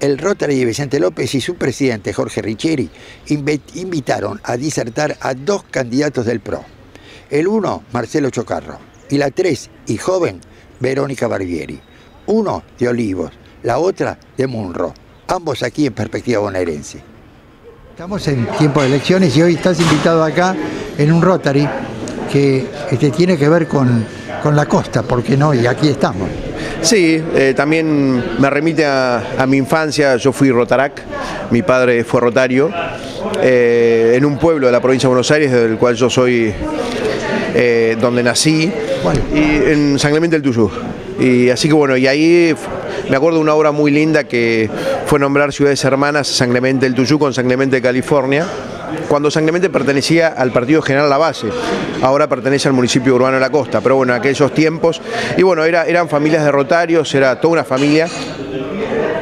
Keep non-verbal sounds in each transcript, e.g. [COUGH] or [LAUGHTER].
el Rotary de Vicente López y su presidente Jorge Richieri invitaron a disertar a dos candidatos del PRO. El uno, Marcelo Chocarro, y la tres, y joven, Verónica Barbieri. Uno de Olivos, la otra de Munro, ambos aquí en perspectiva bonaerense. Estamos en tiempo de elecciones y hoy estás invitado acá en un Rotary que este, tiene que ver con, con la costa, ¿por qué no? Y aquí estamos. Sí, eh, también me remite a, mi infancia, yo fui Rotarac, mi padre fue rotario, eh, en un pueblo de la provincia de Buenos Aires, del cual yo soy, eh, donde nací, y en San Clemente del Tuyú. Y así que bueno, y ahí me acuerdo de una obra muy linda que fue nombrar ciudades hermanas San Clemente del Tuyú con San Clemente de California cuando San Clemente pertenecía al Partido General La Base, ahora pertenece al municipio urbano de la costa, pero bueno, en aquellos tiempos, y bueno, era, eran familias de rotarios, era toda una familia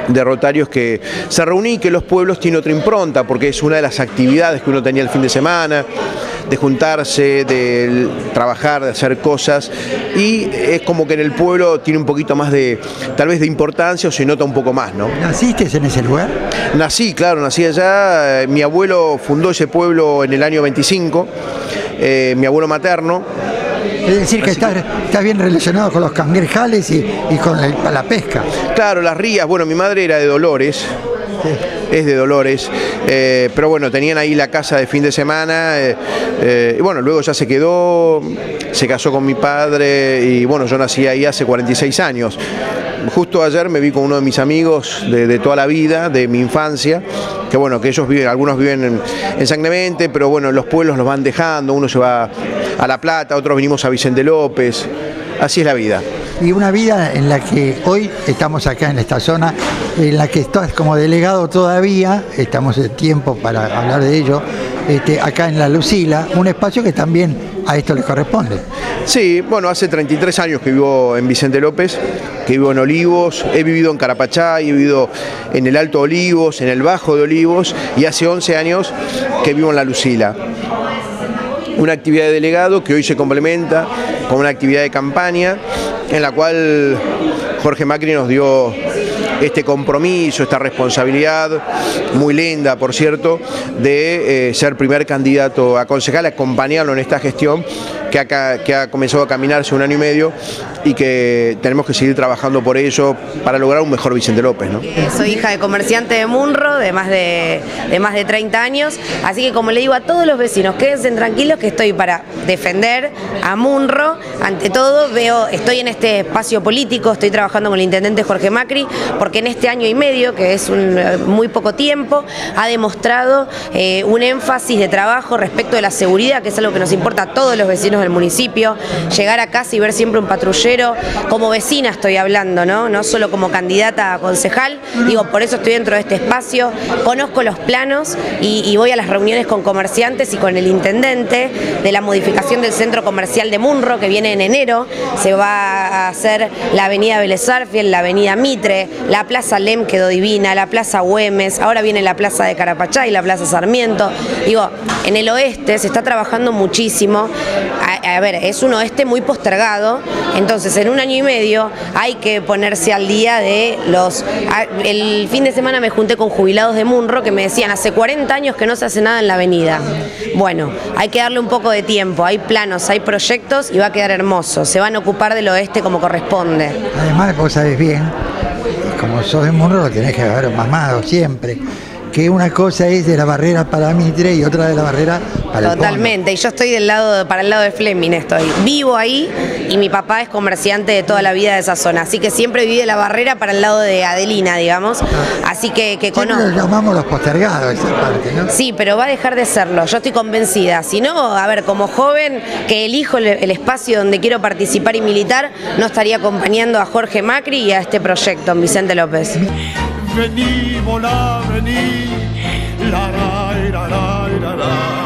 de rotarios que se reuní y que los pueblos tienen otra impronta, porque es una de las actividades que uno tenía el fin de semana, de juntarse, de trabajar, de hacer cosas y es como que en el pueblo tiene un poquito más de, tal vez de importancia o se nota un poco más, ¿no? ¿Naciste en ese lugar? Nací, claro, nací allá, mi abuelo fundó ese pueblo en el año 25, eh, mi abuelo materno, es decir, que estás, bien relacionado con los cangrejales y, con la, pesca. Claro, las rías. Bueno, mi madre era de Dolores. [LAUGHS] Es de Dolores, eh, pero bueno, tenían ahí la casa de fin de semana, eh, eh, y bueno, luego ya se quedó, se casó con mi padre, y bueno, yo nací ahí hace 46 años. Justo ayer me vi con uno de mis amigos de, toda la vida, de mi infancia, que bueno, que ellos viven, algunos viven en, en San Clemente, pero bueno, los pueblos los van dejando, uno se va a La Plata, otros vinimos a Vicente López, así es la vida. Y una vida en la que hoy estamos acá en esta zona, en la que estás como delegado todavía, estamos en tiempo para hablar de ello, este, acá en La Lucila, un espacio que también a esto le corresponde. Sí, bueno, hace 33 años que vivo en Vicente López, que vivo en Olivos, he vivido en Carapachá, he vivido en el Alto Olivos, en el Bajo de Olivos y hace 11 años que vivo en La Lucila una actividad de delegado que hoy se complementa con una actividad de campaña en la cual Jorge Macri nos dio este compromiso, esta responsabilidad, muy linda por cierto, de eh, ser primer candidato a concejal, acompañarlo en esta gestión que ha, comenzado a caminarse un año y medio y que tenemos que seguir trabajando por ello para lograr un mejor Vicente López. Eh, soy hija de comerciante de Munro de más de, de más de 30 años, así que como le digo a todos los vecinos, quédense tranquilos que estoy para defender a Munro. Ante todo, veo, estoy en este espacio político, estoy trabajando con el intendente Jorge Macri, porque en este año y medio, que es muy poco tiempo, ha demostrado eh, un énfasis de trabajo respecto de la seguridad, que es algo que nos importa a todos los vecinos del municipio, llegar a casa y ver siempre un patrullero, como vecina estoy hablando, ¿no? No solo como candidata a concejal, digo, por eso estoy dentro de este espacio, conozco los planos y, voy a las reuniones con comerciantes y con el intendente de la modificación del centro comercial de Munro, que viene en enero, se va a hacer la avenida Vélez la avenida Mitre, la plaza Lem quedó divina, la plaza Güemes, ahora viene la plaza de Carapachá y la plaza Sarmiento, digo, en el oeste se está trabajando muchísimo, a, ver, es un oeste muy postergado, entonces en un año y medio hay que ponerse al día de los... el fin de semana me junté con jubilados de Munro que me decían, hace 40 años que no se hace nada en la avenida. Bueno, hay que darle un poco de tiempo, hay planos, hay proyectos y va a quedar hermoso, se van a ocupar del oeste como corresponde. Además, vos sabés bien, como sos de Munro lo tenés que haber mamado siempre que una cosa es de la barrera para Mitre y otra de la barrera para Totalmente, y yo estoy del lado, para el lado de Fleming estoy. Vivo ahí y mi papá es comerciante de toda la vida de esa zona, así que siempre viví de la barrera para el lado de Adelina, digamos. Así que, que conozco. Lo llamamos los postergados esa parte, ¿no? Sí, pero va a dejar de serlo, yo estoy convencida. Si no, a ver, como joven que elijo el espacio donde quiero participar y militar, no estaría acompañando a Jorge Macri y a este proyecto, Vicente López vení, volá, vení, la la la la la la.